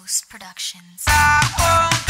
Post Productions.